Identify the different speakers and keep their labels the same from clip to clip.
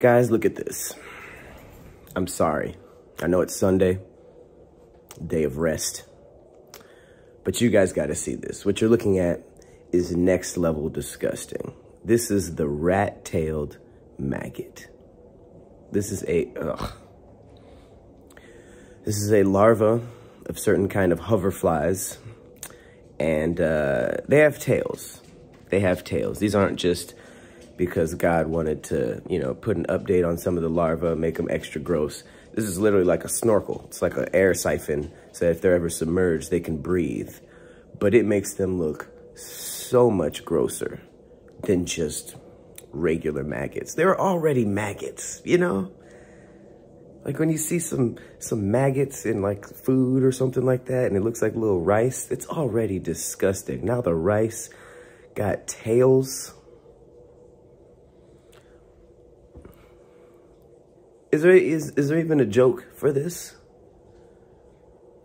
Speaker 1: Guys, look at this. I'm sorry. I know it's Sunday, day of rest. But you guys got to see this. What you're looking at is next level disgusting. This is the rat-tailed maggot. This is a, ugh. This is a larva of certain kind of hoverflies. And uh, they have tails. They have tails. These aren't just because God wanted to, you know, put an update on some of the larvae, make them extra gross. This is literally like a snorkel. It's like an air siphon. So if they're ever submerged, they can breathe. But it makes them look so much grosser than just regular maggots. They're already maggots, you know? Like when you see some some maggots in like food or something like that and it looks like little rice, it's already disgusting. Now the rice got tails. Is there is is there even a joke for this?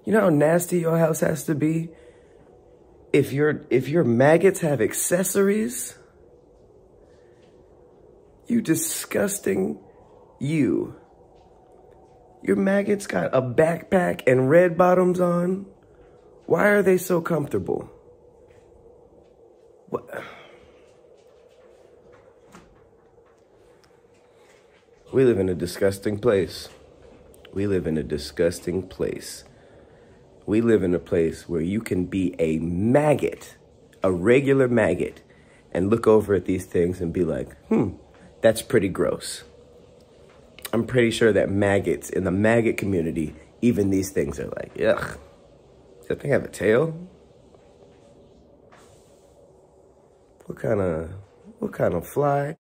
Speaker 1: You know how nasty your house has to be if your if your maggots have accessories? You disgusting you. Your maggots got a backpack and red bottoms on? Why are they so comfortable? What? We live in a disgusting place. We live in a disgusting place. We live in a place where you can be a maggot, a regular maggot, and look over at these things and be like, hmm, that's pretty gross. I'm pretty sure that maggots in the maggot community, even these things are like, ugh. Does that thing have a tail? What kind of, what kind of fly?